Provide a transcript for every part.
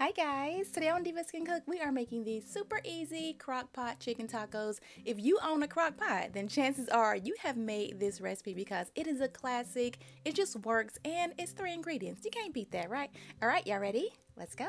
Hi guys, today on Divas Can Cook we are making these super easy crock pot chicken tacos. If you own a crock pot, then chances are you have made this recipe because it is a classic, it just works, and it's three ingredients. You can't beat that, right? Alright, y'all ready? Let's go.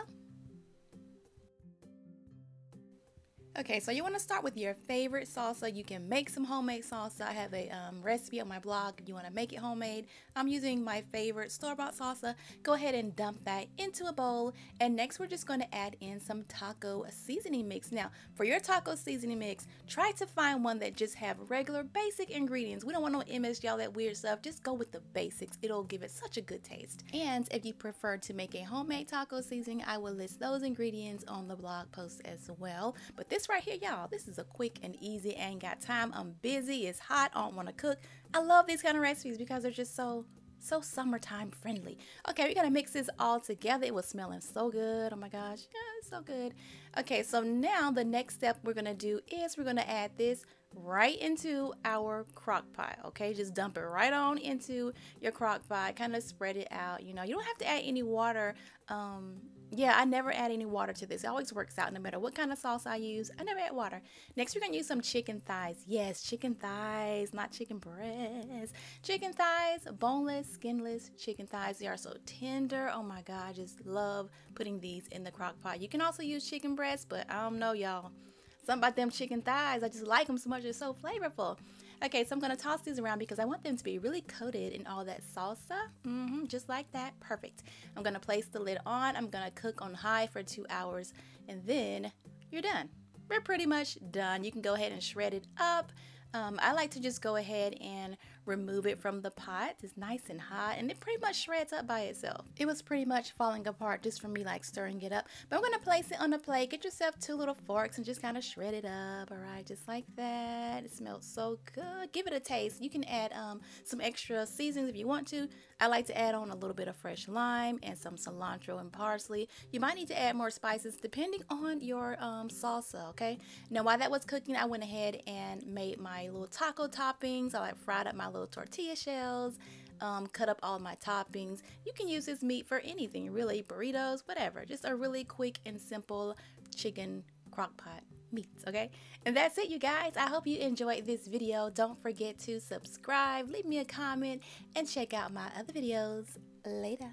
Okay, so you want to start with your favorite salsa. You can make some homemade salsa. I have a um, recipe on my blog if you want to make it homemade. I'm using my favorite store-bought salsa. Go ahead and dump that into a bowl. And next we're just going to add in some taco seasoning mix. Now, for your taco seasoning mix, try to find one that just have regular basic ingredients. We don't want no MSG, all that weird stuff. Just go with the basics. It'll give it such a good taste. And if you prefer to make a homemade taco seasoning, I will list those ingredients on the blog post as well. But this this right here, y'all, this is a quick and easy. ain't got time. I'm busy. It's hot. I don't want to cook. I love these kind of recipes because they're just so so summertime friendly. Okay, we're gonna mix this all together. It was smelling so good. Oh my gosh, yeah, so good. Okay, so now the next step we're gonna do is we're gonna add this right into our crock pot. Okay, just dump it right on into your crock pot. Kind of spread it out. You know, you don't have to add any water. Um, yeah, I never add any water to this. It always works out no matter what kind of sauce I use. I never add water. Next, we're to use some chicken thighs. Yes, chicken thighs, not chicken breasts. Chicken thighs, boneless, skinless chicken thighs. They are so tender. Oh my God, I just love putting these in the crock pot. You can also use chicken breasts, but I don't know, y'all. Something about them chicken thighs, I just like them so much. They're so flavorful. Okay, so I'm going to toss these around because I want them to be really coated in all that salsa. Mm -hmm, just like that. Perfect. I'm going to place the lid on. I'm going to cook on high for two hours and then you're done. We're pretty much done. You can go ahead and shred it up. Um, I like to just go ahead and remove it from the pot. It's nice and hot and it pretty much shreds up by itself. It was pretty much falling apart just from me like stirring it up. But I'm going to place it on a plate. Get yourself two little forks and just kind of shred it up. All right, just like that. It smells so good. Give it a taste. You can add um, some extra seasonings if you want to. I like to add on a little bit of fresh lime and some cilantro and parsley. You might need to add more spices depending on your um, salsa, okay? Now while that was cooking, I went ahead and made my my little taco toppings. I like fried up my little tortilla shells, um, cut up all my toppings. You can use this meat for anything, really, burritos, whatever. Just a really quick and simple chicken crock pot meats, okay? And that's it, you guys. I hope you enjoyed this video. Don't forget to subscribe, leave me a comment, and check out my other videos. Later.